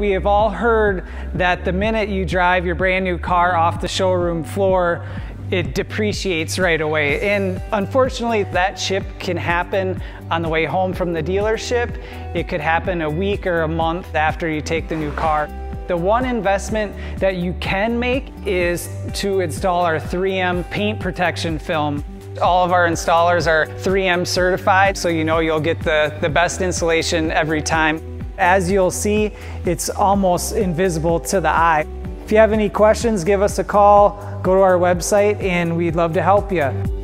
We have all heard that the minute you drive your brand new car off the showroom floor, it depreciates right away. And unfortunately, that chip can happen on the way home from the dealership. It could happen a week or a month after you take the new car. The one investment that you can make is to install our 3M paint protection film. All of our installers are 3M certified, so you know you'll get the, the best insulation every time. As you'll see, it's almost invisible to the eye. If you have any questions, give us a call, go to our website, and we'd love to help you.